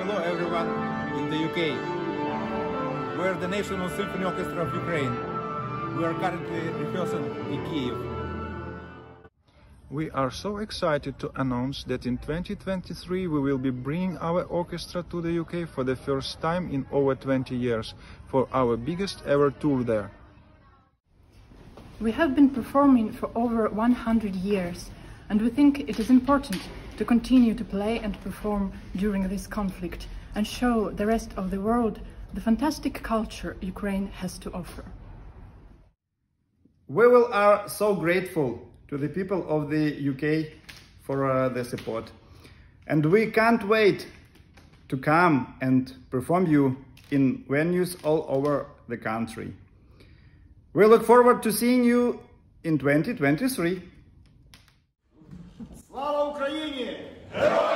Hello everyone in the UK. We're the National Symphony Orchestra of Ukraine. We are currently rehearsing in Kiev. We are so excited to announce that in 2023 we will be bringing our orchestra to the UK for the first time in over 20 years for our biggest ever tour there. We have been performing for over 100 years and we think it is important to continue to play and perform during this conflict and show the rest of the world the fantastic culture Ukraine has to offer. We will are so grateful to the people of the UK for uh, the support. And we can't wait to come and perform you in venues all over the country. We look forward to seeing you in 2023. Слава Україні! Героям!